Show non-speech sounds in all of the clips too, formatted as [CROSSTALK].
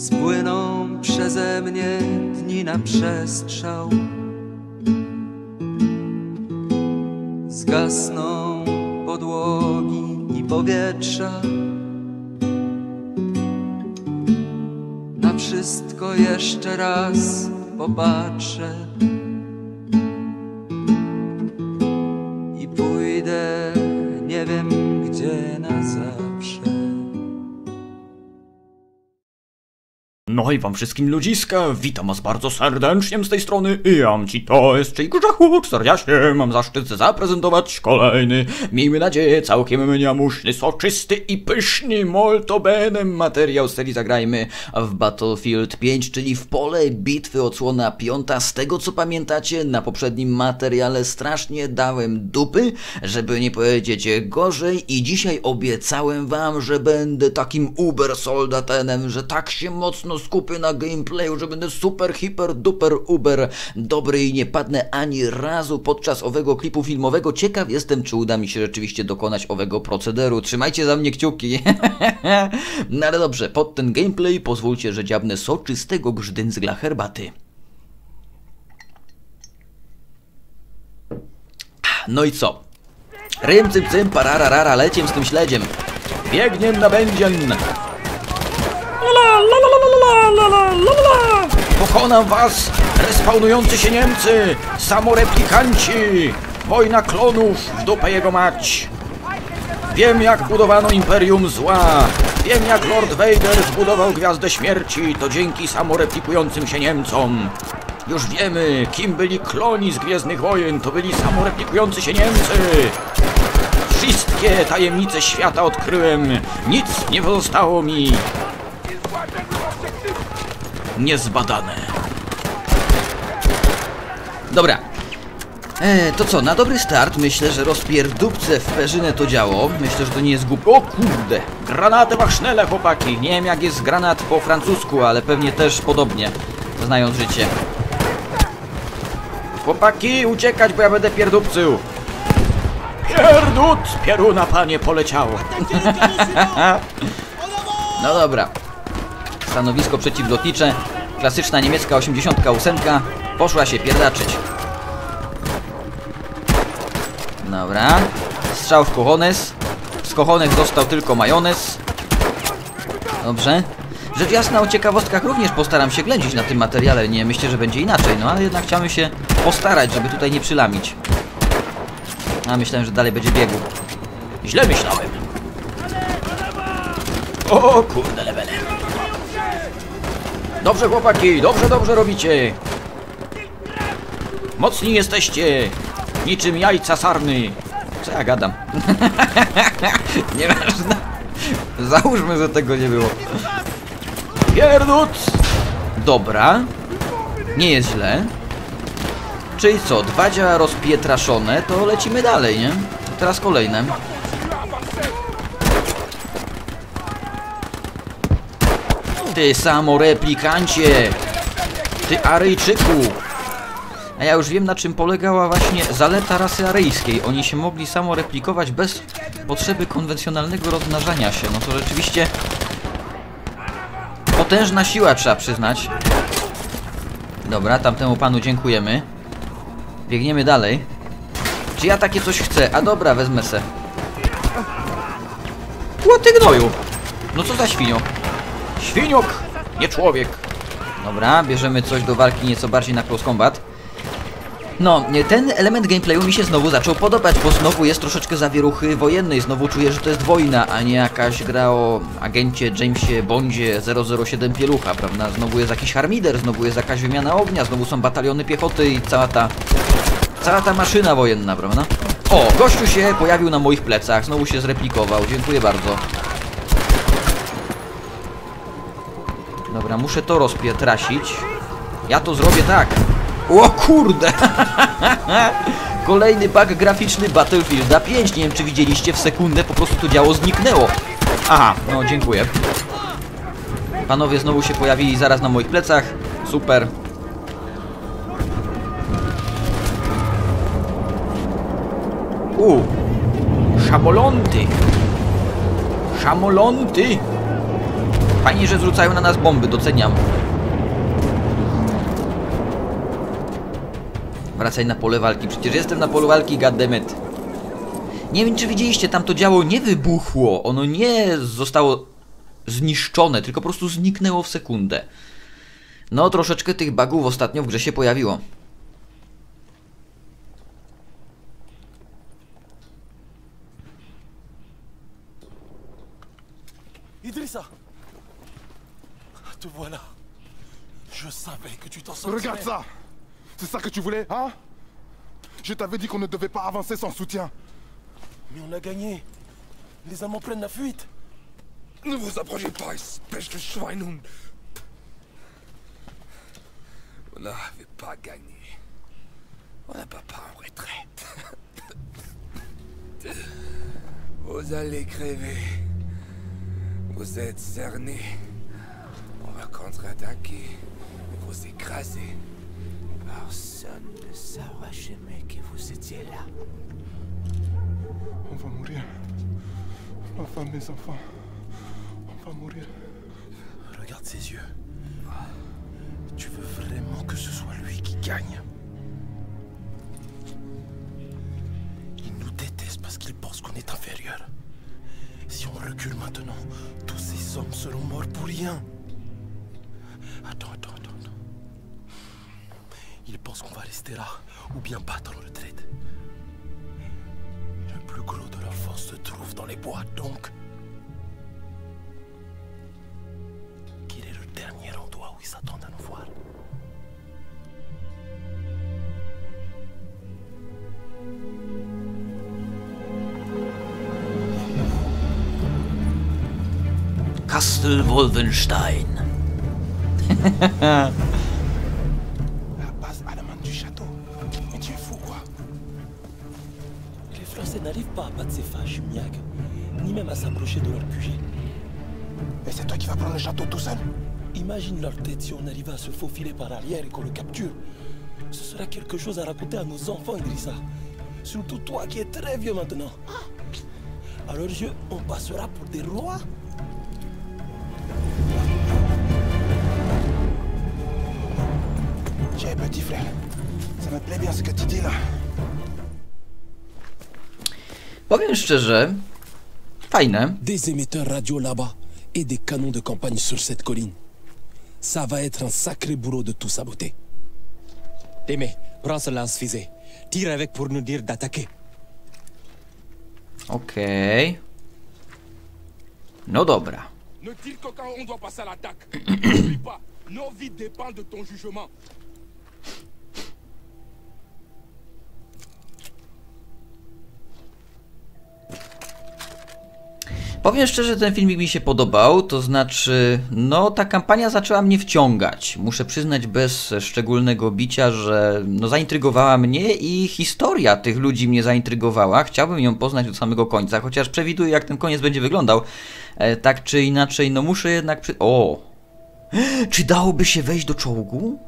Spłyną przeze mnie dni na przestrzał. Zgasną podłogi i powietrza. Na wszystko jeszcze raz popatrzę. No i wam wszystkim ludziska, witam was bardzo serdecznie z tej strony Jam ci to jest czyli Grzechut, serdecznie mam zaszczyt zaprezentować kolejny, miejmy nadzieję, całkiem mniamuśny, soczysty i pyszny, molto bene materiał serii Zagrajmy w Battlefield 5, czyli w pole bitwy odsłona piąta. Z tego co pamiętacie, na poprzednim materiale strasznie dałem dupy, żeby nie powiedzieć gorzej i dzisiaj obiecałem wam, że będę takim uber soldatenem, że tak się mocno skupię na gameplayu, że będę super, hiper, duper, uber dobry i nie padnę ani razu podczas owego klipu filmowego. Ciekaw jestem, czy uda mi się rzeczywiście dokonać owego procederu. Trzymajcie za mnie kciuki. [LAUGHS] no ale dobrze, pod ten gameplay pozwólcie, że dziabnę soczystego grzdędzgla herbaty. No i co? Rym, cym, cym, parararara, leciem z tym śledziem. Biegnie na będzien. Pokonam was, respawnujący się Niemcy, samoreplikanci, wojna klonów, w dupę jego mać. Wiem jak budowano Imperium Zła, wiem jak Lord Vader zbudował Gwiazdę Śmierci, to dzięki samoreplikującym się Niemcom. Już wiemy, kim byli kloni z Gwiezdnych Wojen, to byli samoreplikujący się Niemcy. Wszystkie tajemnice świata odkryłem, nic nie pozostało mi niezbadane. Dobra. E, to co, na dobry start myślę, że rozpierdupce w perzynę to działo. Myślę, że to nie jest głupie. O kurde! Granaty machnele, chłopaki. Nie wiem jak jest granat po francusku, ale pewnie też podobnie, znając życie. Chłopaki, uciekać, bo ja będę pierdupcył. Pierdut! Pieruna, panie, poleciało. [LAUGHS] no dobra. Stanowisko przeciwlotnicze. Klasyczna niemiecka 88. Poszła się pierdaczyć. Dobra. Strzał w kochones. Z kochones dostał tylko majonez. Dobrze. Rzecz jasna o ciekawostkach również postaram się ględzić na tym materiale. Nie myślę, że będzie inaczej, no ale jednak chciałem się postarać, żeby tutaj nie przylamić. A myślałem, że dalej będzie biegł. Źle myślałem. O kurde levele. Dobrze chłopaki, dobrze, dobrze robicie. Mocni jesteście. Niczym jajca sarny. Co ja gadam? [LAUGHS] Nieważne. Załóżmy, że tego nie było. Pierdut! Dobra. Nie jest źle. Czyli co, dwa działa rozpietraszone, to lecimy dalej, nie? Teraz kolejne. Ty samoreplikancie! Ty Aryjczyku! A ja już wiem na czym polegała właśnie zaleta rasy aryjskiej. Oni się mogli samoreplikować bez potrzeby konwencjonalnego rozmnażania się. No to rzeczywiście potężna siła trzeba przyznać. Dobra, tamtemu panu dziękujemy. Biegniemy dalej. Czy ja takie coś chcę? A dobra, wezmę se. Ło ty gnoju! No co za świnio? Świniok, nie człowiek. Dobra, bierzemy coś do walki nieco bardziej na close combat. No, ten element gameplayu mi się znowu zaczął podobać, bo znowu jest troszeczkę zawieruchy wojennej. Znowu czuję, że to jest wojna, a nie jakaś gra o agencie Jamesie Bondzie 007 Pielucha, prawda? Znowu jest jakiś harmider, znowu jest jakaś wymiana ognia, znowu są bataliony piechoty i cała ta... Cała ta maszyna wojenna, prawda? O, gościu się pojawił na moich plecach, znowu się zreplikował, dziękuję bardzo. Dobra, muszę to rozpietrasić. Ja to zrobię tak. O kurde! [LAUGHS] Kolejny bug graficzny Battlefielda 5. Nie wiem, czy widzieliście w sekundę, po prostu to działo zniknęło. Aha, no dziękuję. Panowie znowu się pojawili zaraz na moich plecach. Super. U. Szamoląty. Szamoląty. Fajnie, że zrzucają na nas bomby, doceniam. Wracaj na pole walki, przecież jestem na polu walki, goddammit. Nie wiem, czy widzieliście, tam to działo nie wybuchło, ono nie zostało zniszczone, tylko po prostu zniknęło w sekundę. No, troszeczkę tych bugów ostatnio w grze się pojawiło. Idrissa Te voilà. Je savais que tu t'en sortirais. Regarde ça C'est ça que tu voulais, hein? Je t'avais dit qu'on ne devait pas avancer sans soutien. Mais on a gagné. Les Allemands prennent la fuite. Ne vous approchez pas, espèce de Schweinhund. Vous n'avez pas gagné. On n'a pas part en retraite. [LAUGHS] Vous allez crever. Vous êtes cernés. Va contre-attaquer vous écraser. Personne ne saura jamais que vous étiez là. On va mourir. Ma femme, mes enfants. On va mourir. Regarde ses yeux. Tu veux vraiment que ce soit lui qui gagne? Il nous déteste parce qu'il pense qu'on est inférieur. Si on recule maintenant, tous ces hommes seront morts pour rien. Attends, attends, attends. Ils pensent qu'on va rester là ou bien battre en retraite. Le plus gros de leur force se trouve dans les bois, donc. Quel est le dernier endroit où ils s'attendent à nous voir Castle Wolfenstein. La base allemande du château. Mais tu es fou, quoi Les Français n'arrivent pas à battre ces fâches, Miag, ni même à s'approcher de leur QG. Et c'est toi qui vas prendre le château tout seul? Imagine leur tête si on arrivait à se faufiler par arrière et qu'on le capture. Ce sera quelque chose à raconter à nos enfants, Idrissa. Surtout toi qui es très vieux maintenant. À leurs yeux, on passera pour des rois? Tiens, petit frère. Ça me plaît bien ce que tu dis là. Powiem szczerze, fajne. des émetteurs radio là-bas et des canons de campagne sur cette colline. Ça va être un sacré boulot de tout saboter. Témé, prends ce lance-fusée. Tire avec pour nous dire d'attaquer. Okej. No dobra. Ne tire que quand on doit passer à l'attaque. [CLEARS THROAT] N'oublie pas, nos vies dépendent de ton jugement. Powiem szczerze, ten filmik mi się podobał, to znaczy, no ta kampania zaczęła mnie wciągać. Muszę przyznać bez szczególnego bicia, że no zaintrygowała mnie i historia tych ludzi mnie zaintrygowała. Chciałbym ją poznać do samego końca, chociaż przewiduję jak ten koniec będzie wyglądał. E, tak czy inaczej, no muszę jednak przy... O! [GASPS] Czy dałoby się wejść do czołgu?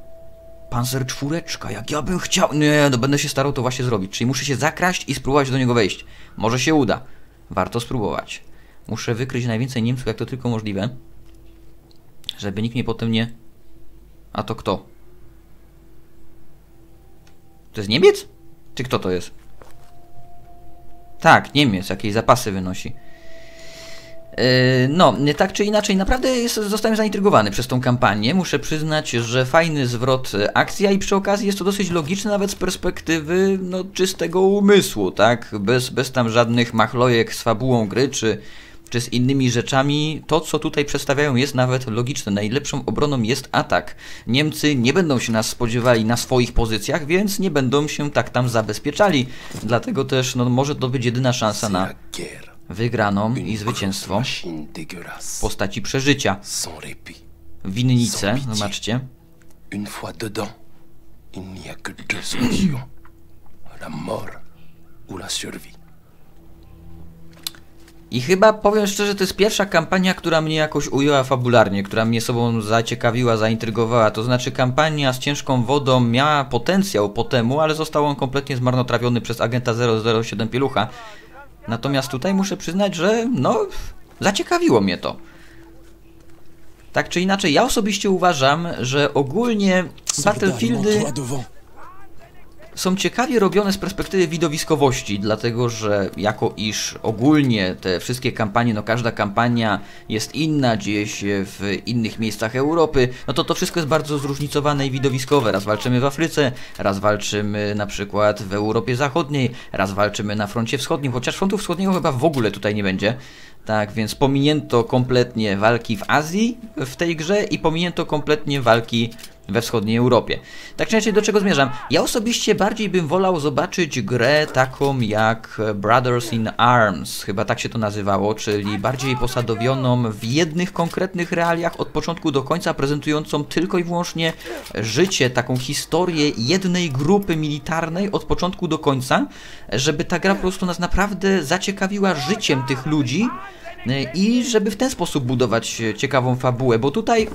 Panzer czwóreczka, jak ja bym chciał... Nie, no będę się starał to właśnie zrobić, czyli muszę się zakraść i spróbować do niego wejść. Może się uda. Warto spróbować. Muszę wykryć najwięcej Niemców, jak to tylko możliwe. Żeby nikt mnie potem nie... A to kto? To jest Niemiec? Czy kto to jest? Tak, Niemiec, jakieś zapasy wynosi. Yy, No, tak czy inaczej, naprawdę jest, zostałem zaintrygowany przez tą kampanię. Muszę przyznać, że fajny zwrot e, akcja i przy okazji jest to dosyć logiczne nawet z perspektywy no, czystego umysłu, tak? Bez, bez tam żadnych machlojek z fabułą gry czy, czy z innymi rzeczami. To, co tutaj przedstawiają jest nawet logiczne. Najlepszą obroną jest atak. Niemcy nie będą się nas spodziewali na swoich pozycjach, więc nie będą się tak tam zabezpieczali. Dlatego też no, może to być jedyna szansa na wygraną i zwycięstwo w postaci przeżycia. Winnice, zobaczcie. Une fois dedans, il n'y a que deux solutions. La mort ou la survie. I chyba powiem szczerze, to jest pierwsza kampania, która mnie jakoś ujęła fabularnie, która mnie sobą zaciekawiła, zaintrygowała. To znaczy, kampania z ciężką wodą miała potencjał po temu, ale został on kompletnie zmarnotrawiony przez agenta 007 Pielucha. Natomiast tutaj muszę przyznać, że no, zaciekawiło mnie to. Tak czy inaczej, ja osobiście uważam, że ogólnie Battlefieldy. Są ciekawie robione z perspektywy widowiskowości, dlatego że jako iż ogólnie te wszystkie kampanie, no każda kampania jest inna, dzieje się w innych miejscach Europy, no to to wszystko jest bardzo zróżnicowane i widowiskowe. Raz walczymy w Afryce, raz walczymy na przykład w Europie Zachodniej, raz walczymy na froncie wschodnim, chociaż frontu wschodniego chyba w ogóle tutaj nie będzie. Tak, więc pominięto kompletnie walki w Azji w tej grze i pominięto kompletnie walki we wschodniej Europie. Tak czy inaczej, do czego zmierzam? Ja osobiście bardziej bym wolał zobaczyć grę taką jak Brothers in Arms, chyba tak się to nazywało, czyli bardziej posadowioną w jednych konkretnych realiach od początku do końca, prezentującą tylko i wyłącznie życie, taką historię jednej grupy militarnej od początku do końca, żeby ta gra po prostu nas naprawdę zaciekawiła życiem tych ludzi y, i żeby w ten sposób budować e, ciekawą fabułę, bo tutaj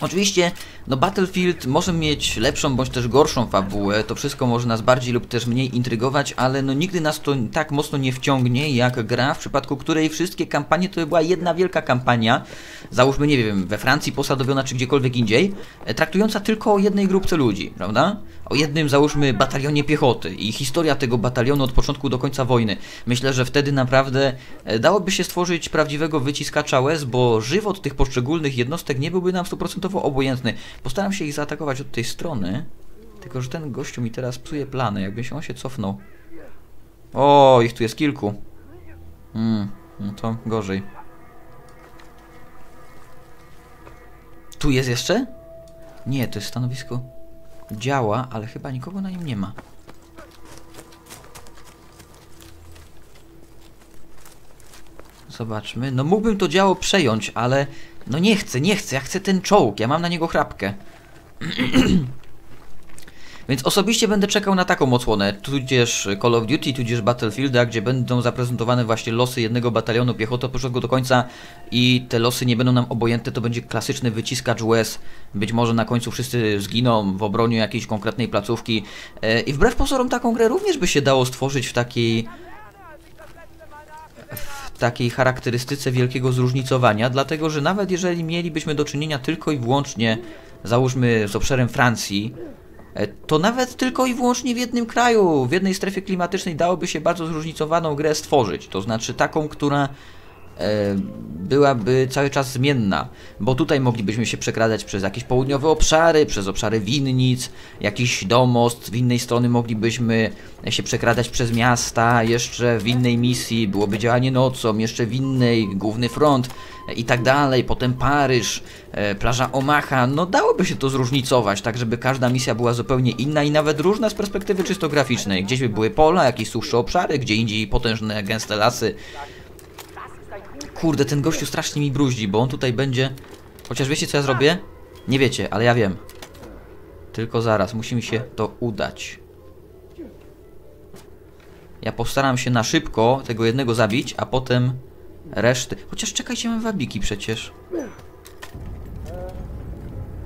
Oczywiście, no Battlefield może mieć lepszą bądź też gorszą fabułę, to wszystko może nas bardziej lub też mniej intrygować, ale no nigdy nas to tak mocno nie wciągnie jak gra, w przypadku której wszystkie kampanie to była jedna wielka kampania, załóżmy, nie wiem, we Francji posadowiona czy gdziekolwiek indziej, e, traktująca tylko o jednej grupce ludzi, prawda? O jednym, załóżmy, batalionie piechoty i historia tego batalionu od początku do końca wojny. Myślę, że wtedy naprawdę e, dałoby się stworzyć prawdziwego wyciskacza łez, bo żywot tych poszczególnych jednostek nie byłby nam 100% obojętny. Postaram się ich zaatakować od tej strony, tylko że ten gościu mi teraz psuje plany, jakby się on się cofnął. O, ich tu jest kilku. Hmm, no to gorzej. Tu jest jeszcze? Nie, to jest stanowisko działa, ale chyba nikogo na nim nie ma. Zobaczmy. No mógłbym to działo przejąć, ale no nie chcę, nie chcę. Ja chcę ten czołg. Ja mam na niego chrapkę. [CLEARS THROAT] Więc osobiście będę czekał na taką odsłonę, tudzież Call of Duty, tudzież Battlefielda, gdzie będą zaprezentowane właśnie losy jednego batalionu piechoty od początku do końca i te losy nie będą nam obojętne, to będzie klasyczny wyciskacz łez. Być może na końcu wszyscy zginą w obronie jakiejś konkretnej placówki. E, I wbrew pozorom taką grę również by się dało stworzyć w takiej takiej charakterystyce wielkiego zróżnicowania, dlatego że nawet jeżeli mielibyśmy do czynienia tylko i wyłącznie, załóżmy z obszarem Francji, e, to nawet tylko i wyłącznie w jednym kraju, w jednej strefie klimatycznej dałoby się bardzo zróżnicowaną grę stworzyć. To znaczy taką, która byłaby cały czas zmienna, bo tutaj moglibyśmy się przekradać przez jakieś południowe obszary, przez obszary winnic, jakiś domost, w innej strony moglibyśmy się przekradać przez miasta, jeszcze w innej misji byłoby działanie nocą, jeszcze w innej główny front e, i tak dalej, potem Paryż, e, plaża Omaha, no dałoby się to zróżnicować, tak żeby każda misja była zupełnie inna i nawet różna z perspektywy czysto graficznej, gdzieś by były pola, jakieś suchsze obszary, gdzie indziej potężne, gęste lasy, Kurde, ten gościu strasznie mi bruździ, bo on tutaj będzie... Chociaż wiecie co ja zrobię? Nie wiecie, ale ja wiem. Tylko zaraz, musi mi się to udać. Ja postaram się na szybko tego jednego zabić, a potem reszty. Chociaż czekajcie, mam wabiki przecież.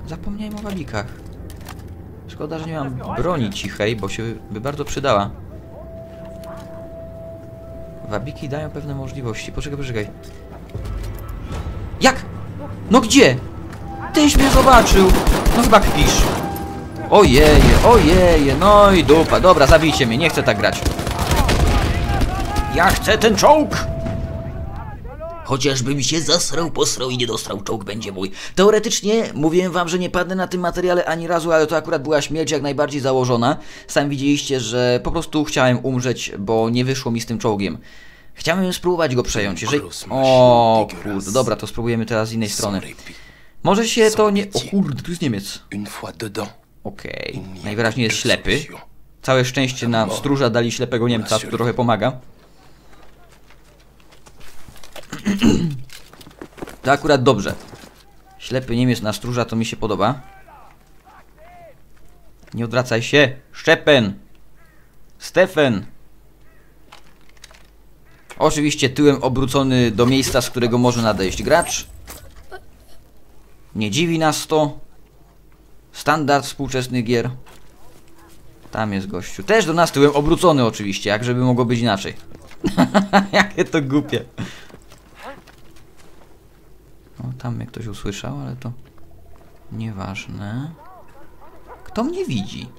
Zapomniałem o wabikach. Szkoda, że nie mam broni cichej, bo się by bardzo przydała. Wabiki dają pewne możliwości. Poczekaj, poczekaj. Jak? No gdzie? Tyś mnie zobaczył. No chyba kpisz. Ojeje, ojeje, no i dupa. Dobra, zabijcie mnie, nie chcę tak grać. Ja chcę ten czołg! Chociażby mi się zasrał, posrał i nie dostał, czołg będzie mój. Teoretycznie mówiłem wam, że nie padnę na tym materiale ani razu, ale to akurat była śmierć jak najbardziej założona. Sam widzieliście, że po prostu chciałem umrzeć, bo nie wyszło mi z tym czołgiem. Chciałem spróbować go przejąć. Jeżeli... O kurde, dobra, to spróbujemy teraz z innej strony. Może się to nie... O kurde, tu jest Niemiec. Okej, najwyraźniej jest ślepy. Całe szczęście na stróża dali ślepego Niemca, co trochę pomaga. [CLEARS THROAT] To akurat dobrze. Ślepy Niemiec na stróża to mi się podoba. Nie odwracaj się! Szczepen! Stefan! Oczywiście tyłem obrócony do miejsca, z którego może nadejść gracz. Nie dziwi nas to. Standard współczesnych gier. Tam jest gościu. Też do nas tyłem obrócony oczywiście, jak żeby mogło być inaczej. [LAUGHS] Jakie to głupie. O, tam mnie ktoś usłyszał, ale to nieważne. Kto mnie widzi?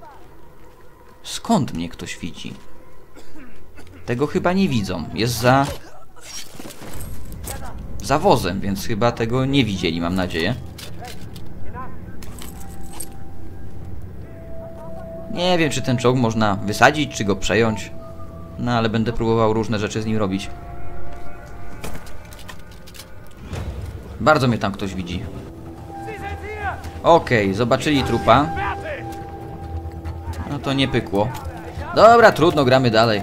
Skąd mnie ktoś widzi? Tego chyba nie widzą. Jest za... Za wozem, więc chyba tego nie widzieli, mam nadzieję. Nie wiem, czy ten czołg można wysadzić, czy go przejąć. No, ale będę próbował różne rzeczy z nim robić. Bardzo mnie tam ktoś widzi. Okej, zobaczyli trupa. No to nie pykło. Dobra, trudno, gramy dalej.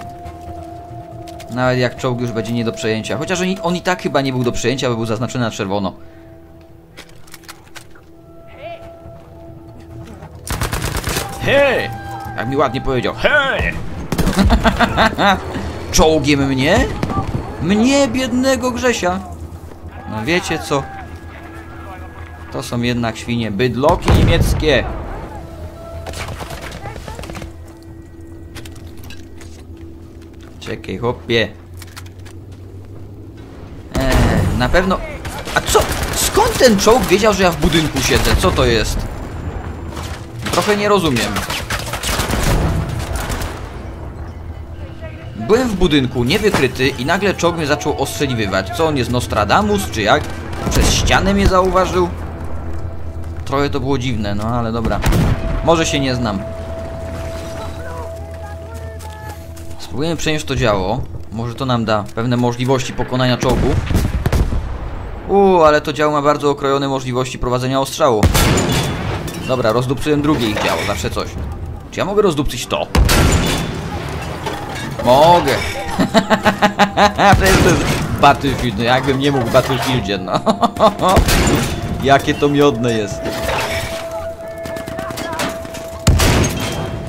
Nawet jak czołg już będzie nie do przejęcia. Chociaż on i, on i tak chyba nie był do przejęcia, bo był zaznaczony na czerwono. Hej! Jak mi ładnie powiedział. Hej! [LAUGHS] Czołgiem mnie? Mnie, biednego Grzesia. No wiecie co? To są jednak świnie. Bydloki niemieckie. Czekaj, chłopie. Eee, na pewno... A co? Skąd ten czołg wiedział, że ja w budynku siedzę? Co to jest? Trochę nie rozumiem. Byłem w budynku, niewykryty i nagle czołg mnie zaczął ostrzeliwywać. Co on jest, Nostradamus, czy jak? Przez ścianę mnie zauważył? Trochę to było dziwne, no ale dobra. Może się nie znam. Spróbujemy przenieść to działo. Może to nam da pewne możliwości pokonania czołgu. Uuu, ale to działo ma bardzo okrojone możliwości prowadzenia ostrzału. Dobra, rozdupcyłem drugie ich działo, zawsze coś. Czy ja mogę rozdupcyć to? Mogę. [LAUGHS] Przecież to jest Battlefield, no jakbym nie mógł w Battlefieldzie, no. [LAUGHS] Jakie to miodne jest.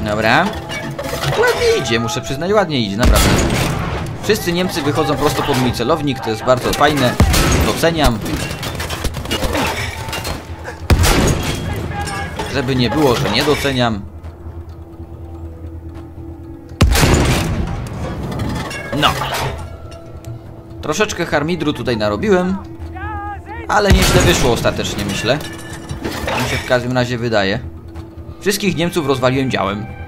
Dobra. Idzie, muszę przyznać, ładnie idzie, naprawdę. Wszyscy Niemcy wychodzą prosto pod mój celownik, to jest bardzo fajne. Doceniam. Żeby nie było, że nie doceniam. No. Troszeczkę harmidru tutaj narobiłem. Ale nieźle wyszło ostatecznie, myślę. Mi się w każdym razie wydaje. Wszystkich Niemców rozwaliłem działem.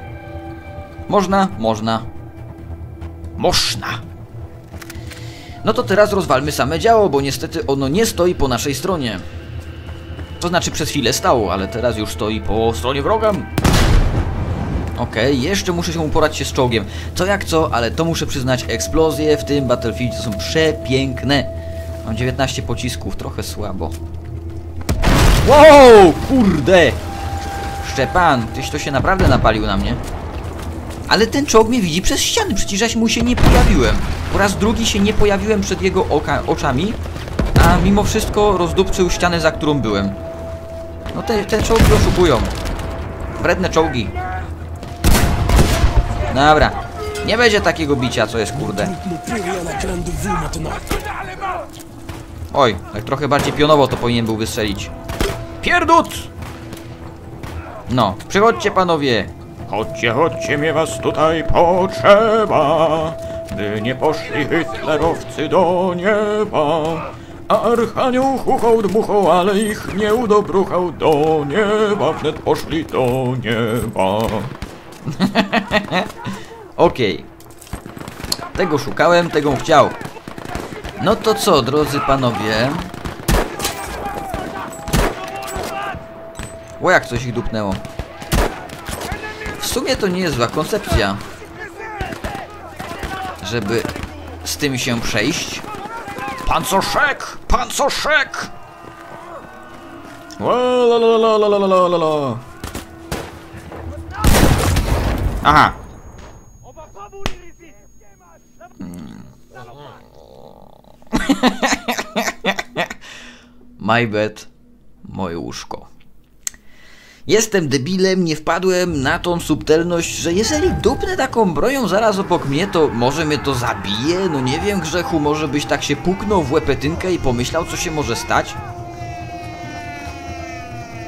Można? Można. Można. No to teraz rozwalmy same działo, bo niestety ono nie stoi po naszej stronie. To znaczy przez chwilę stało, ale teraz już stoi po stronie wroga. Okej, jeszcze muszę się uporać się z czołgiem. Co jak co, ale to muszę przyznać, eksplozje w tym Battlefield są przepiękne. Mam 19 pocisków, trochę słabo. Wow, kurde! Szczepan, tyś to się naprawdę napalił na mnie. Ale ten czołg mnie widzi przez ściany, przecież ja mu się nie pojawiłem. Po raz drugi się nie pojawiłem przed jego oka, oczami, a mimo wszystko rozdupczył ścianę, za którą byłem. No te, te czołgi oszukują. Wredne czołgi. Dobra. Nie będzie takiego bicia, co jest kurde. Oj, tak trochę bardziej pionowo to powinien był wystrzelić. Pierdut! No, przychodźcie panowie. Chodźcie, chodźcie, mnie was tutaj potrzeba, by nie poszli hitlerowcy do nieba. A Archanioł chuchał dmuchał, ale ich nie udobruchał do nieba, wnet poszli do nieba. [LAUGHS] Okej. Tego szukałem, tego chciał. No to co, drodzy panowie? O, jak coś ich dupnęło sumie to nie jest zła koncepcja. Żeby z tym się przejść. Pancoszek! Pancoszek! Aha. My bed, moje łóżko. Jestem debilem, nie wpadłem na tą subtelność, że jeżeli dupnę taką bronią zaraz obok mnie, to może mnie to zabije? No nie wiem, Grzechu, może byś tak się puknął w łepetynkę i pomyślał, co się może stać?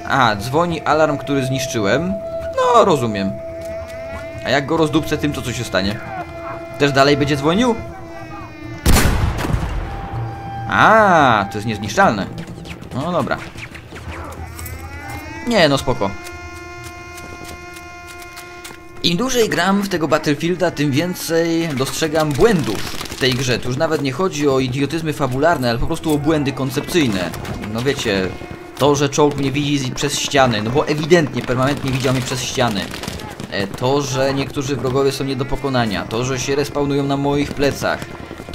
Aha, dzwoni alarm, który zniszczyłem. No, rozumiem. A jak go rozdupcę tym, to co się stanie? Też dalej będzie dzwonił? A, to jest niezniszczalne. No dobra. Nie, no spoko. Im dłużej gram w tego Battlefielda, tym więcej dostrzegam błędów w tej grze. Tu już nawet nie chodzi o idiotyzmy fabularne, ale po prostu o błędy koncepcyjne. No wiecie, to, że czołg mnie widzi przez ściany, no bo ewidentnie, permanentnie widział mnie przez ściany. E, To, że niektórzy wrogowie są nie do pokonania, to, że się respawnują na moich plecach,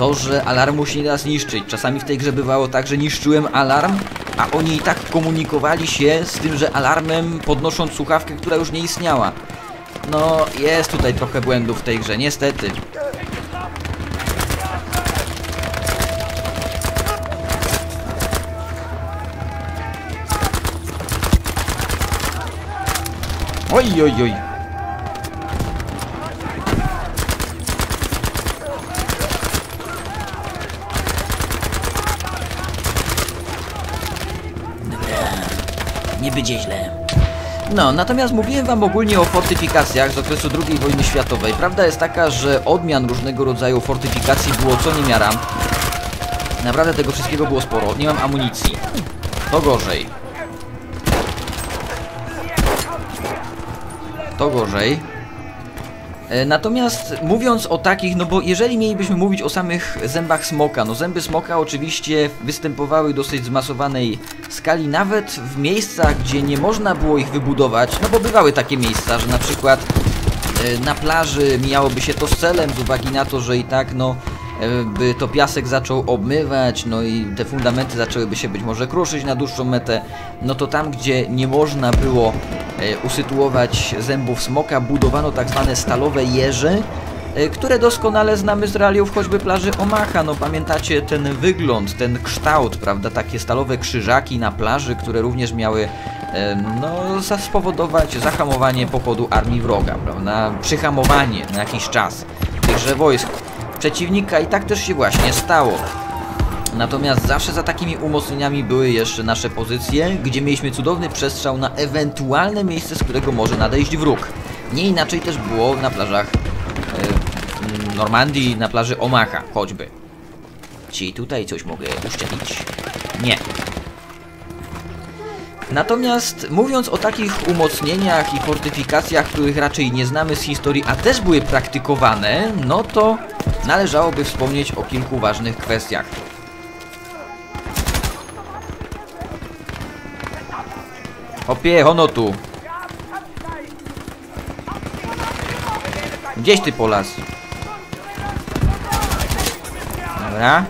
to, że alarmu się nie da zniszczyć. Czasami w tej grze bywało tak, że niszczyłem alarm, a oni i tak komunikowali się z tym, że alarmem podnosząc słuchawkę, która już nie istniała. No, jest tutaj trochę błędów w tej grze, niestety. Oj, oj, oj. Nie będzie źle. No, natomiast mówiłem wam ogólnie o fortyfikacjach z okresu II wojny światowej. Prawda jest taka, że odmian różnego rodzaju fortyfikacji było co niemiara. Naprawdę tego wszystkiego było sporo. Nie mam amunicji. To gorzej. To gorzej. E, Natomiast mówiąc o takich, no bo jeżeli mielibyśmy mówić o samych zębach smoka, no zęby smoka oczywiście występowały dosyć zmasowanej skali, nawet w miejscach, gdzie nie można było ich wybudować, no bo bywały takie miejsca, że na przykład e, na plaży mijałoby się to z celem, z uwagi na to, że i tak no by to piasek zaczął obmywać, no i te fundamenty zaczęłyby się być może kruszyć na dłuższą metę, no to tam, gdzie nie można było e, usytuować zębów smoka, budowano tak zwane stalowe jeże, e, które doskonale znamy z realiów choćby plaży Omaha. No pamiętacie ten wygląd, ten kształt, prawda? Takie stalowe krzyżaki na plaży, które również miały no, spowodować zahamowanie pochodu armii wroga, prawda? Przyhamowanie na jakiś czas tychże wojsk przeciwnika i tak też się właśnie stało. Natomiast zawsze za takimi umocnieniami były jeszcze nasze pozycje, gdzie mieliśmy cudowny przestrzał na ewentualne miejsce, z którego może nadejść wróg. Nie inaczej też było na plażach e, Normandii, na plaży Omaha choćby. Ci tutaj coś mogę uszczelnić? Nie. Natomiast mówiąc o takich umocnieniach i fortyfikacjach, których raczej nie znamy z historii, a też były praktykowane, no to należałoby wspomnieć o kilku ważnych kwestiach. Hopie, hono tu. Gdzieś ty polas? Dobra.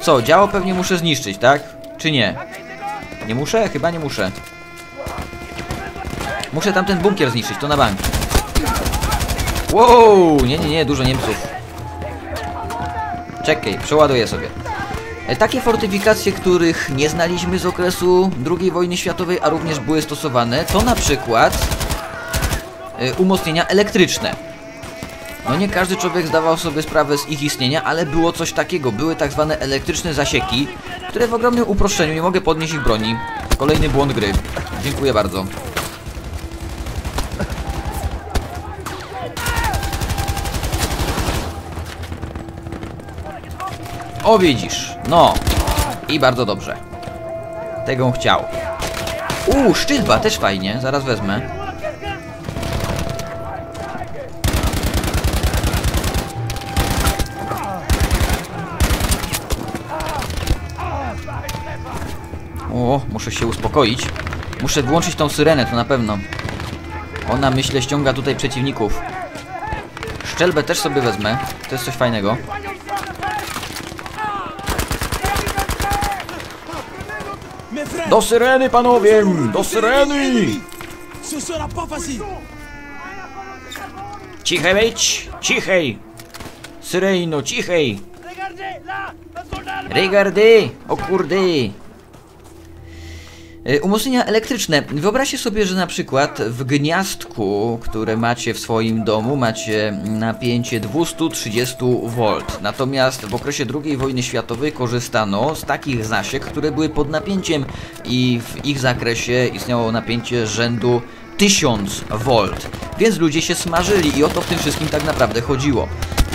Co, działo pewnie muszę zniszczyć, tak? Czy nie? Nie muszę? Chyba nie muszę. Muszę tamten bunkier zniszczyć, to na bank. Wow, nie, nie, nie, dużo Niemców. Czekaj, przeładuję sobie. E, Takie fortyfikacje, których nie znaliśmy z okresu II wojny światowej, a również były stosowane, to na przykład e, umocnienia elektryczne. No nie każdy człowiek zdawał sobie sprawę z ich istnienia, ale było coś takiego. Były tak zwane elektryczne zasieki, które w ogromnym uproszczeniu nie mogę podnieść ich broni. Kolejny błąd gry. Dziękuję bardzo. O widzisz, no. I bardzo dobrze. Tego chciał. Uuu, szczytba, też fajnie, zaraz wezmę. O, muszę się uspokoić. Muszę wyłączyć tą syrenę, to na pewno. Ona, myślę, ściąga tutaj przeciwników. Szczelbę też sobie wezmę. To jest coś fajnego. Do syreny, panowie! Do syreny! Cichej być! Cichej! Syrejno, cichej! Regardy! O kurde! E, Umocnienia elektryczne. Wyobraźcie sobie, że na przykład w gniazdku, które macie w swoim domu, macie napięcie 230 V. Natomiast w okresie II wojny światowej korzystano z takich zasiek, które były pod napięciem i w ich zakresie istniało napięcie rzędu 1000 V. Więc ludzie się smażyli i o to w tym wszystkim tak naprawdę chodziło.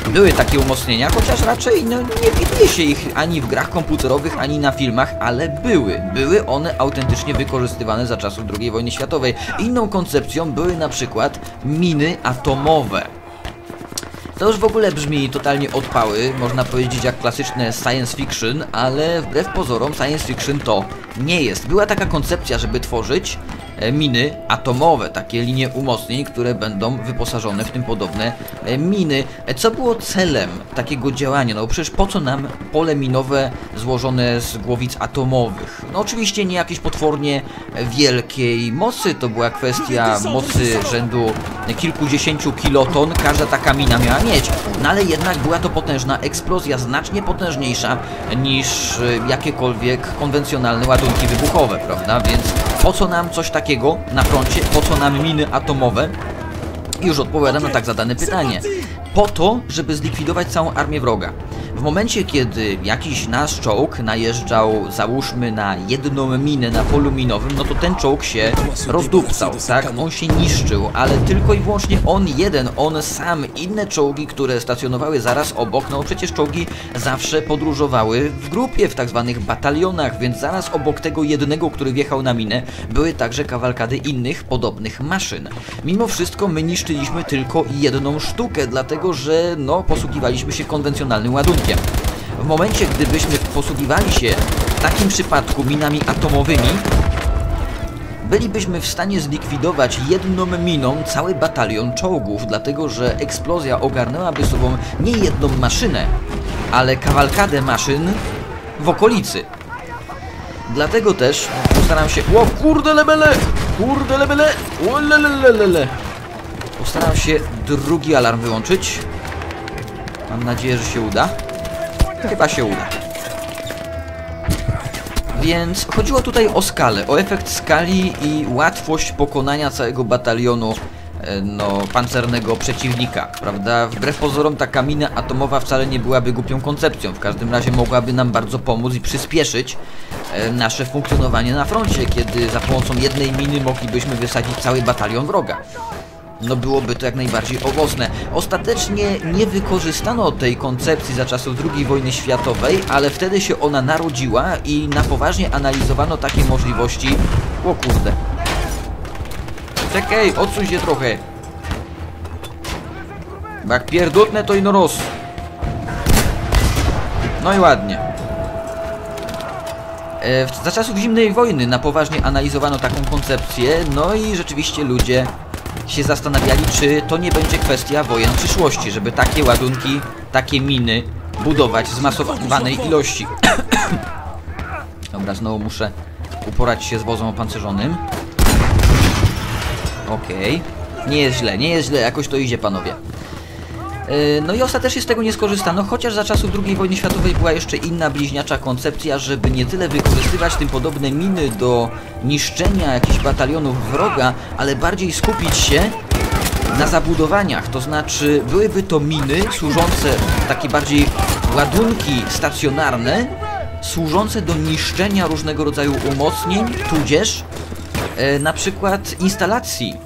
Były takie umocnienia, chociaż raczej no, nie widuje się ich ani w grach komputerowych, ani na filmach, ale były. Były one autentycznie wykorzystywane za czasów II wojny światowej. Inną koncepcją były na przykład miny atomowe. To już w ogóle brzmi totalnie odpały, można powiedzieć jak klasyczne science fiction, ale wbrew pozorom science fiction to nie jest. Była taka koncepcja, żeby tworzyć miny atomowe, takie linie umocnień, które będą wyposażone w tym podobne e, miny. E, Co było celem takiego działania? No przecież po co nam pole minowe złożone z głowic atomowych? No oczywiście nie jakieś potwornie wielkiej mocy, to była kwestia mocy rzędu kilkudziesięciu kiloton, każda taka mina miała mieć. No ale jednak była to potężna eksplozja, znacznie potężniejsza niż e, jakiekolwiek konwencjonalne ładunki wybuchowe, prawda? Więc po co nam coś takiego na froncie? Po co nam miny atomowe? I Już odpowiadam na tak zadane pytanie. Po to, żeby zlikwidować całą armię wroga. W momencie, kiedy jakiś nasz czołg najeżdżał, załóżmy, na jedną minę na polu minowym, no to ten czołg się rozdupcał, tak? On się niszczył, ale tylko i wyłącznie on jeden, on sam. Inne czołgi, które stacjonowały zaraz obok, no przecież czołgi zawsze podróżowały w grupie, w tak zwanych batalionach, więc zaraz obok tego jednego, który wjechał na minę, były także kawalkady innych podobnych maszyn. Mimo wszystko my niszczyliśmy tylko jedną sztukę, dlatego że no posługiwaliśmy się konwencjonalnym ładunkiem. W momencie, gdybyśmy posługiwali się w takim przypadku minami atomowymi, bylibyśmy w stanie zlikwidować jedną miną cały batalion czołgów, dlatego że eksplozja ogarnęłaby sobą nie jedną maszynę, ale kawalkadę maszyn w okolicy. Dlatego też postaram się... O kurde lebele! Kurde lebele! O lelelelele! Postaram się drugi alarm wyłączyć. Mam nadzieję, że się uda. Chyba się uda. Więc chodziło tutaj o skalę, o efekt skali i łatwość pokonania całego batalionu e, no, pancernego przeciwnika, prawda? Wbrew pozorom ta mina atomowa wcale nie byłaby głupią koncepcją, w każdym razie mogłaby nam bardzo pomóc i przyspieszyć e, nasze funkcjonowanie na froncie, kiedy za pomocą jednej miny moglibyśmy wysadzić cały batalion wroga. No byłoby to jak najbardziej owocne. Ostatecznie nie wykorzystano tej koncepcji za czasów II wojny światowej, ale wtedy się ona narodziła i na poważnie analizowano takie możliwości. O kurde. Czekaj, odsuń się trochę. Jak pierdutnę to ino roz. No i ładnie. E, Za czasów zimnej wojny na poważnie analizowano taką koncepcję, no i rzeczywiście ludzie się zastanawiali, czy to nie będzie kwestia wojen przyszłości, żeby takie ładunki, takie miny budować w zmasowanej ilości. [COUGHS] Dobra, znowu muszę uporać się z wozem opancerzonym. Okej. Nie jest źle, nie jest źle, jakoś to idzie, panowie. Yy, No i ostatecznie z tego nie skorzystano, chociaż za czasów II wojny światowej była jeszcze inna bliźniacza koncepcja, żeby nie tyle wykorzystywać tym podobne miny do niszczenia jakichś batalionów wroga, ale bardziej skupić się na zabudowaniach, to znaczy byłyby to miny służące, takie bardziej ładunki stacjonarne, służące do niszczenia różnego rodzaju umocnień, tudzież e, na przykład instalacji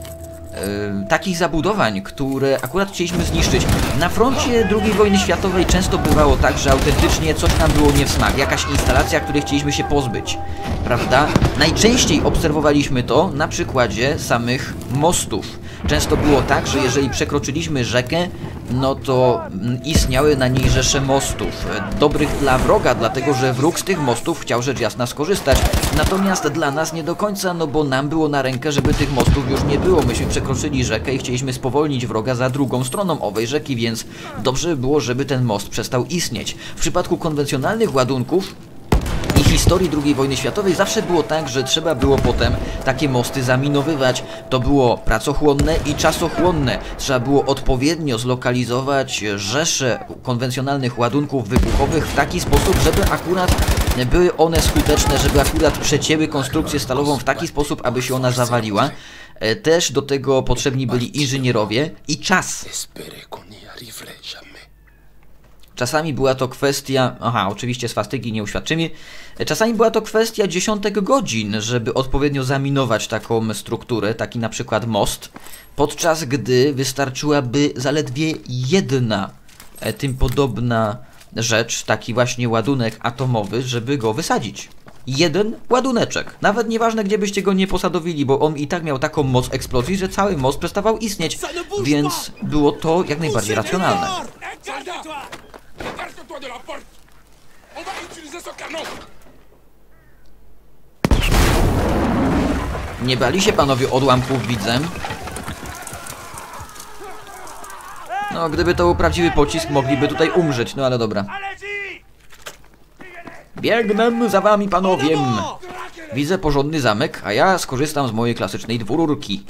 takich zabudowań, które akurat chcieliśmy zniszczyć. Na froncie II wojny światowej często bywało tak, że autentycznie coś nam było nie w smak, jakaś instalacja, której chcieliśmy się pozbyć, prawda? Najczęściej obserwowaliśmy to na przykładzie samych mostów. Często było tak, że jeżeli przekroczyliśmy rzekę, no to mm, istniały na niej rzesze mostów. Dobrych dla wroga, dlatego że wróg z tych mostów chciał rzecz jasna skorzystać. Natomiast dla nas nie do końca, no bo nam było na rękę, żeby tych mostów już nie było. Myśmy przekroczyli rzekę i chcieliśmy spowolnić wroga za drugą stroną owej rzeki, więc dobrze by było, żeby ten most przestał istnieć. W przypadku konwencjonalnych ładunków historii II wojny światowej zawsze było tak, że trzeba było potem takie mosty zaminowywać. To było pracochłonne i czasochłonne. Trzeba było odpowiednio zlokalizować rzesze konwencjonalnych ładunków wybuchowych w taki sposób, żeby akurat były one skuteczne, żeby akurat przecięły konstrukcję stalową w taki sposób, aby się ona zawaliła. E, Też do tego potrzebni byli inżynierowie i czas. Czasami była to kwestia, aha, oczywiście swastyki nie uświadczymy, czasami była to kwestia dziesiątek godzin, żeby odpowiednio zaminować taką strukturę, taki na przykład most, podczas gdy wystarczyłaby zaledwie jedna e, tym podobna rzecz, taki właśnie ładunek atomowy, żeby go wysadzić. Jeden ładuneczek. Nawet nieważne, gdzie byście go nie posadowili, bo on i tak miał taką moc eksplozji, że cały most przestawał istnieć, więc było to jak najbardziej racjonalne. Nie bali się panowie odłamków, widzę. No, gdyby to był prawdziwy pocisk, mogliby tutaj umrzeć, no ale dobra. Biegnę za wami, panowie! Widzę porządny zamek, a ja skorzystam z mojej klasycznej dwururki.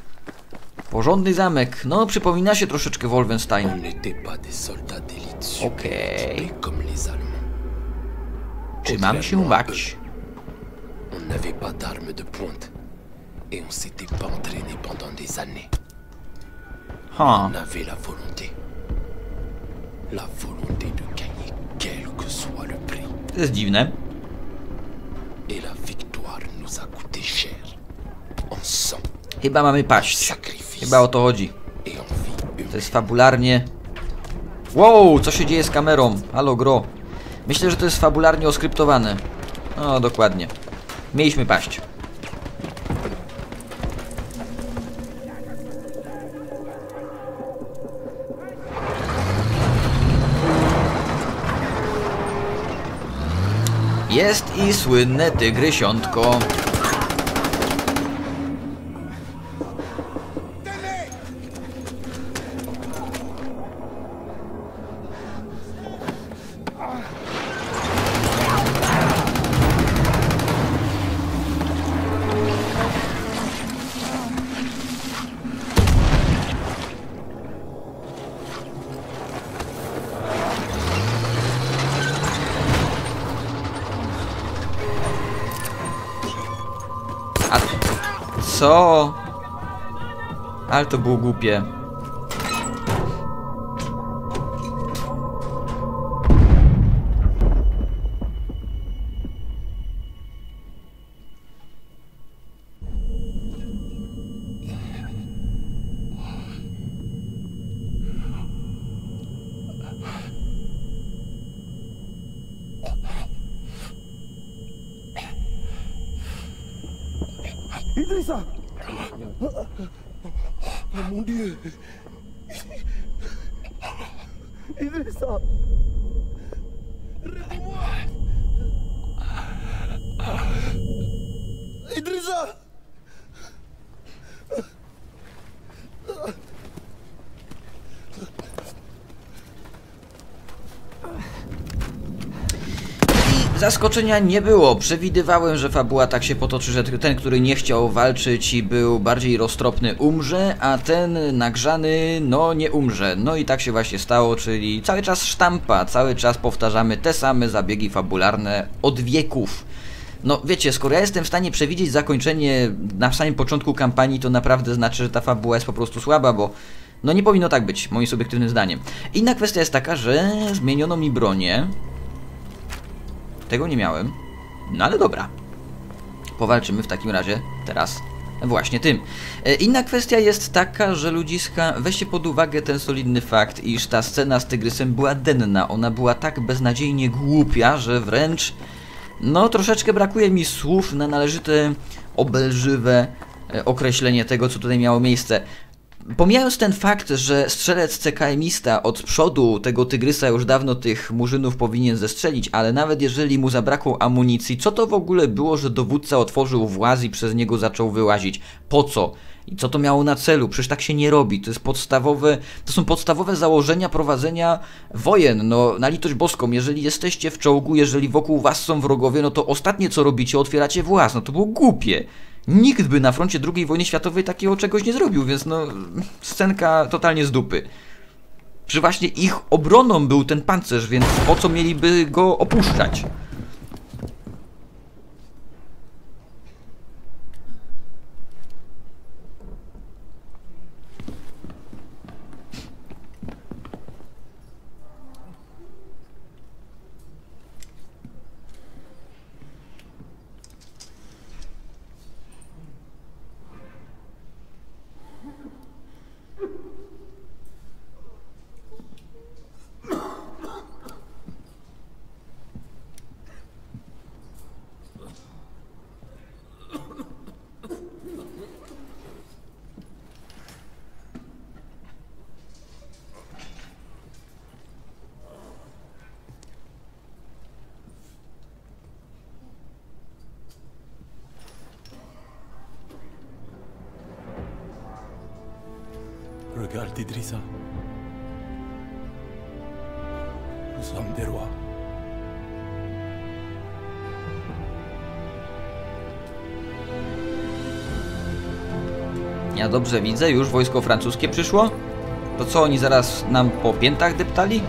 Porządny zamek, no przypomina się troszeczkę Wolfenstein. Okej. Allemands. Czy mam się bać? On n'avait pas d'armes de pointe. Et on s'était pas entraîné pendant des années. Ha, On avait la volonté. La volonté de gagner quel que soit le prix. to jest dziwne. Et la victoire nous a coûté cher. En sang, Chyba mamy paść. Chyba o to chodzi. To jest fabularnie... Wow, co się dzieje z kamerą? Halo, gro. Myślę, że to jest fabularnie oskryptowane. No, dokładnie. Mieliśmy paść. Jest i słynne tygrysiątko. Ale to było głupie. İdris abi. Zaskoczenia nie było. Przewidywałem, że fabuła tak się potoczy, że ten, który nie chciał walczyć i był bardziej roztropny, umrze, a ten nagrzany, no nie umrze. No i tak się właśnie stało, czyli cały czas sztampa, cały czas powtarzamy te same zabiegi fabularne od wieków. No wiecie, skoro ja jestem w stanie przewidzieć zakończenie na samym początku kampanii, to naprawdę znaczy, że ta fabuła jest po prostu słaba, bo no nie powinno tak być, moim subiektywnym zdaniem. Inna kwestia jest taka, że zmieniono mi bronię, tego nie miałem. No ale dobra. Powalczymy w takim razie teraz właśnie tym. E, Inna kwestia jest taka, że ludziska, weźcie pod uwagę ten solidny fakt, iż ta scena z tygrysem była denna. Ona była tak beznadziejnie głupia, że wręcz no troszeczkę brakuje mi słów na należyte obelżywe e, określenie tego, co tutaj miało miejsce. Pomijając ten fakt, że strzelec CKM-ista od przodu tego tygrysa już dawno tych murzynów powinien zestrzelić, ale nawet jeżeli mu zabrakło amunicji, co to w ogóle było, że dowódca otworzył właz i przez niego zaczął wyłazić? Po co? I co to miało na celu? Przecież tak się nie robi. To jest podstawowe, to są podstawowe założenia prowadzenia wojen. No, na litość boską, jeżeli jesteście w czołgu, jeżeli wokół was są wrogowie, no to ostatnie co robicie, otwieracie włas. No to było głupie. Nikt by na froncie II wojny światowej takiego czegoś nie zrobił, więc no, scenka totalnie z dupy. Że właśnie ich obroną był ten pancerz, więc po co mieliby go opuszczać? Nous sommes des rois. Ja dobrze widzę, już wojsko francuskie przyszło? To co, oni zaraz nam po piętach deptali?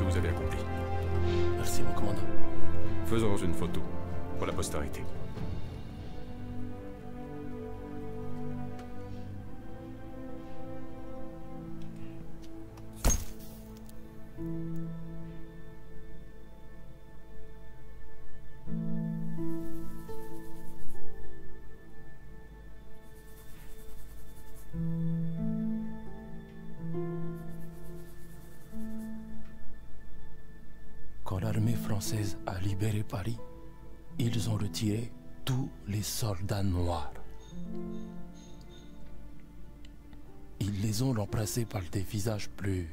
Que vous avez accompli. Merci, mon commandant. Faisons une photo pour la postérité. Paris, ils ont retiré tous les soldats noirs. Ils les ont remplacés par des visages plus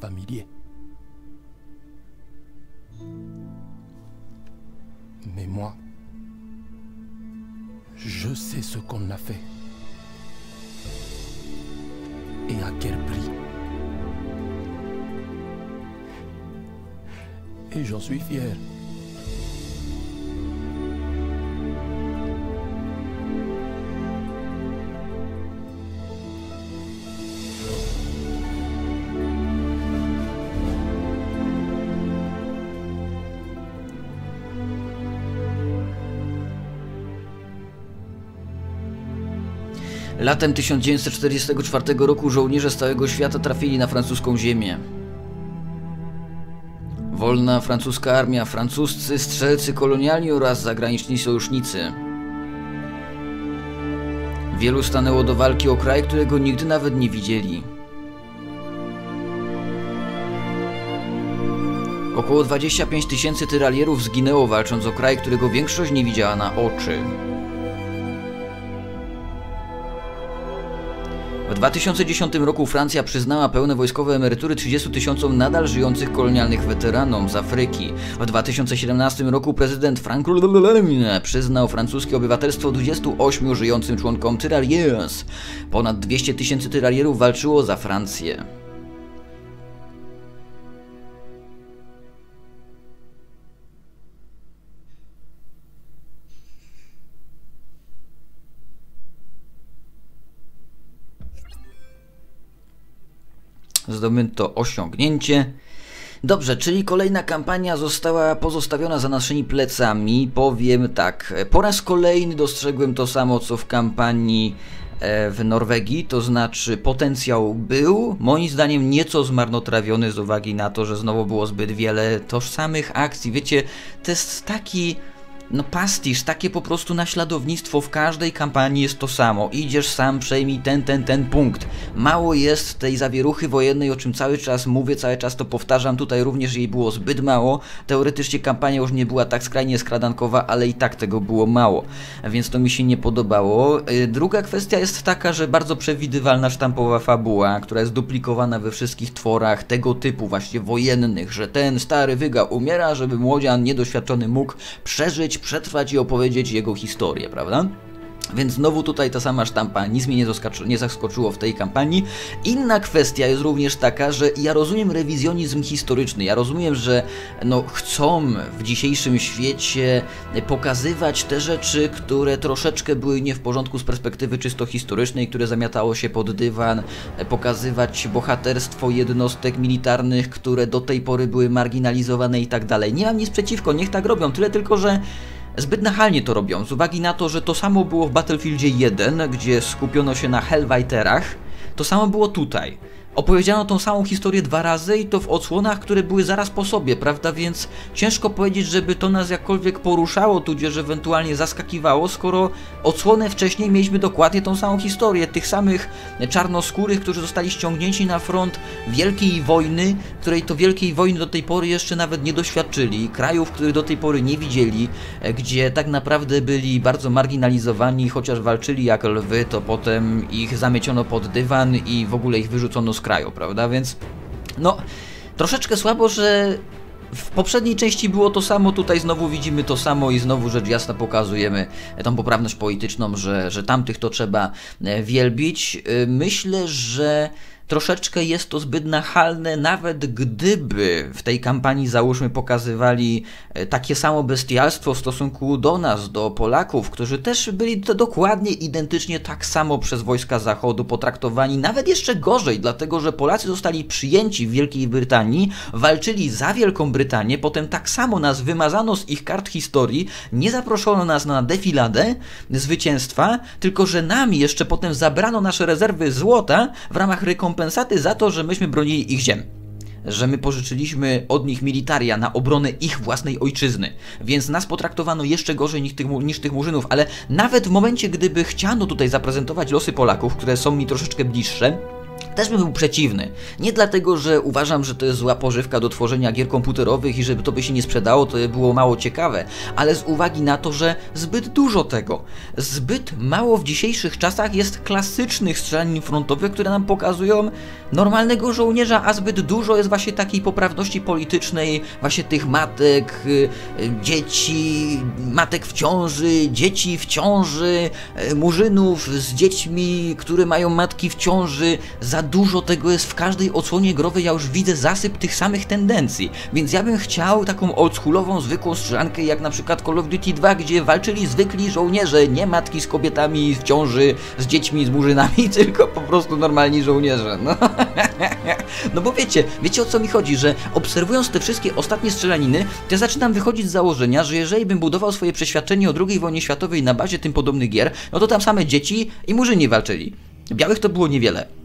familiers. Mais moi, je sais ce qu'on a fait. Et à quel prix. Et j'en suis fier. Latem 1944 roku żołnierze z całego świata trafili na francuską ziemię. Wolna francuska armia, francuscy strzelcy kolonialni oraz zagraniczni sojusznicy. Wielu stanęło do walki o kraj, którego nigdy nawet nie widzieli. Około 25 tysięcy tyralierów zginęło walcząc o kraj, którego większość nie widziała na oczy. 2010 roku Francja przyznała pełne wojskowe emerytury 30 tysiącom nadal żyjących kolonialnych weteranom z Afryki. W 2017 roku prezydent Franklin przyznał francuskie obywatelstwo 28 żyjącym członkom Tyraliers. Ponad 200 tysięcy tyralierów walczyło za Francję. Zdobyto osiągnięcie. Dobrze, czyli kolejna kampania została pozostawiona za naszymi plecami. Powiem tak, po raz kolejny dostrzegłem to samo co w kampanii e, w Norwegii, to znaczy potencjał był, moim zdaniem nieco zmarnotrawiony z uwagi na to, że znowu było zbyt wiele tożsamych akcji. Wiecie, to jest taki no pastisz, takie po prostu naśladownictwo w każdej kampanii jest to samo. Idziesz sam, przejmij ten, ten, ten punkt. Mało jest tej zawieruchy wojennej, o czym cały czas mówię, cały czas to powtarzam. Tutaj również jej było zbyt mało. Teoretycznie kampania już nie była tak skrajnie skradankowa, ale i tak tego było mało. Więc to mi się nie podobało. Y, Druga kwestia jest taka, że bardzo przewidywalna sztampowa fabuła, która jest duplikowana we wszystkich tworach tego typu właśnie wojennych, że ten stary wyga umiera, żeby młodzian niedoświadczony mógł przeżyć, przetrwać i opowiedzieć jego historię, prawda? Więc znowu tutaj ta sama sztampa, nic mnie nie, nie zaskoczyło w tej kampanii. Inna kwestia jest również taka, że ja rozumiem rewizjonizm historyczny, ja rozumiem, że no, chcą w dzisiejszym świecie pokazywać te rzeczy, które troszeczkę były nie w porządku z perspektywy czysto historycznej, które zamiatało się pod dywan, pokazywać bohaterstwo jednostek militarnych, które do tej pory były marginalizowane i tak dalej. Nie mam nic przeciwko, niech tak robią, tyle tylko, że Zbyt nachalnie to robią, z uwagi na to, że to samo było w Battlefieldzie 1, gdzie skupiono się na Hellfighterach, to samo było tutaj. Opowiedziano tą samą historię dwa razy i to w odsłonach, które były zaraz po sobie, prawda? Więc ciężko powiedzieć, żeby to nas jakkolwiek poruszało, tudzież ewentualnie zaskakiwało, skoro odsłonę wcześniej mieliśmy dokładnie tą samą historię, tych samych czarnoskórych, którzy zostali ściągnięci na front wielkiej wojny, której to wielkiej wojny do tej pory jeszcze nawet nie doświadczyli, krajów, których do tej pory nie widzieli, e, gdzie tak naprawdę byli bardzo marginalizowani, chociaż walczyli jak lwy, to potem ich zamieciono pod dywan i w ogóle ich wyrzucono z kraju, prawda? Więc no, troszeczkę słabo, że w poprzedniej części było to samo, tutaj znowu widzimy to samo i znowu rzecz jasna pokazujemy tą poprawność polityczną, że, że tamtych to trzeba e, wielbić. E, Myślę, że troszeczkę jest to zbyt nachalne, nawet gdyby w tej kampanii załóżmy pokazywali e, takie samo bestialstwo w stosunku do nas, do Polaków, którzy też byli dokładnie identycznie tak samo przez wojska Zachodu potraktowani, nawet jeszcze gorzej, dlatego że Polacy zostali przyjęci w Wielkiej Brytanii, walczyli za Wielką Brytanię, potem tak samo nas wymazano z ich kart historii, nie zaproszono nas na defiladę zwycięstwa, tylko że nami jeszcze potem zabrano nasze rezerwy złota w ramach rekompensaty za to, że myśmy bronili ich ziem że my pożyczyliśmy od nich militaria na obronę ich własnej ojczyzny, więc nas potraktowano jeszcze gorzej niż tych, niż tych murzynów, ale nawet w momencie, gdyby chciano tutaj zaprezentować losy Polaków, które są mi troszeczkę bliższe, też bym był przeciwny. Nie dlatego, że uważam, że to jest zła pożywka do tworzenia gier komputerowych i żeby to by się nie sprzedało, to by było mało ciekawe, ale z uwagi na to, że zbyt dużo tego, zbyt mało w dzisiejszych czasach jest klasycznych strzelanin frontowych, które nam pokazują normalnego żołnierza, a zbyt dużo jest właśnie takiej poprawności politycznej, właśnie tych matek, y, y, dzieci, matek w ciąży, dzieci w ciąży, y, murzynów z dziećmi, które mają matki w ciąży, za dużo tego jest w każdej odsłonie growej, ja już widzę zasyp tych samych tendencji, więc ja bym chciał taką oldschoolową, zwykłą strzelankę jak na przykład Call of Duty 2, gdzie walczyli zwykli żołnierze, nie matki z kobietami w ciąży, z dziećmi, z murzynami, [LAUGHS] tylko po prostu normalni żołnierze, no. [LAUGHS] No bo wiecie, wiecie o co mi chodzi, że obserwując te wszystkie ostatnie strzelaniny, to ja zaczynam wychodzić z założenia, że jeżeli bym budował swoje przeświadczenie o II wojnie światowej na bazie tym podobnych gier, no to tam same dzieci i murzyni walczyli. Białych to było niewiele.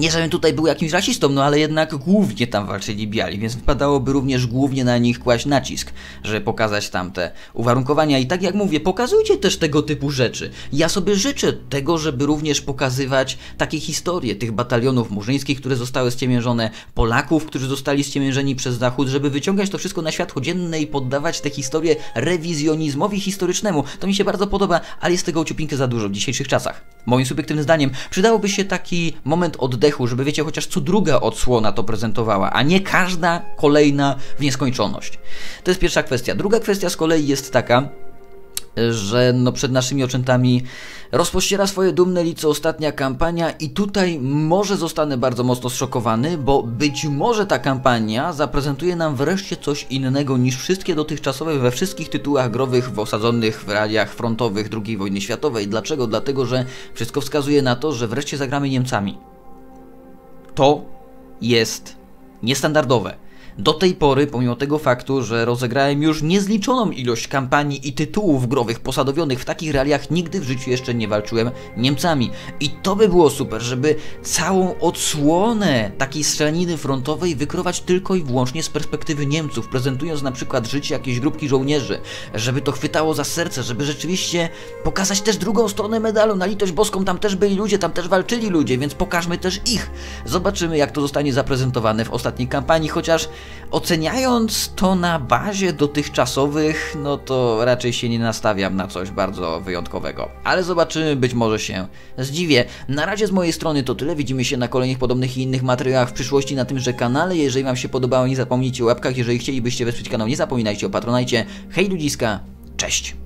Nie, żebym tutaj był jakimś rasistą, no ale jednak głównie tam walczyli biali, więc wypadałoby również głównie na nich kłaść nacisk, żeby pokazać tamte uwarunkowania. I tak jak mówię, pokazujcie też tego typu rzeczy. Ja sobie życzę tego, żeby również pokazywać takie historie tych batalionów murzyńskich, które zostały ściemiężone, Polaków, którzy zostali ściemiężeni przez Zachód, żeby wyciągać to wszystko na światło dzienne i poddawać te historie rewizjonizmowi historycznemu. To mi się bardzo podoba, ale jest tego ciupinkę za dużo w dzisiejszych czasach. Moim subiektywnym zdaniem przydałoby się taki moment oddechu, żeby wiecie, chociaż co druga odsłona to prezentowała, a nie każda kolejna w nieskończoność. To jest pierwsza kwestia. Druga kwestia z kolei jest taka, że no przed naszymi oczętami rozpościera swoje dumne lice ostatnia kampania i tutaj może zostanę bardzo mocno zszokowany, bo być może ta kampania zaprezentuje nam wreszcie coś innego niż wszystkie dotychczasowe we wszystkich tytułach growych osadzonych w realiach frontowych II wojny światowej. Dlaczego? Dlatego, że wszystko wskazuje na to, że wreszcie zagramy Niemcami. To jest niestandardowe. Do tej pory, pomimo tego faktu, że rozegrałem już niezliczoną ilość kampanii i tytułów growych posadowionych w takich realiach, nigdy w życiu jeszcze nie walczyłem Niemcami. I to by było super, żeby całą odsłonę takiej strzelaniny frontowej wykrować tylko i wyłącznie z perspektywy Niemców, prezentując na przykład życie jakiejś grupki żołnierzy, żeby to chwytało za serce, żeby rzeczywiście pokazać też drugą stronę medalu. Na litość boską tam też byli ludzie, tam też walczyli ludzie, więc pokażmy też ich. Zobaczymy, jak to zostanie zaprezentowane w ostatniej kampanii, chociaż oceniając to na bazie dotychczasowych, no to raczej się nie nastawiam na coś bardzo wyjątkowego. Ale zobaczymy, być może się zdziwię. Na razie z mojej strony to tyle. Widzimy się na kolejnych podobnych i innych materiałach w przyszłości na tymże kanale. Jeżeli Wam się podobało, nie zapomnijcie o łapkach. Jeżeli chcielibyście wesprzeć kanał, nie zapominajcie o patronajcie. Hej ludziska, cześć!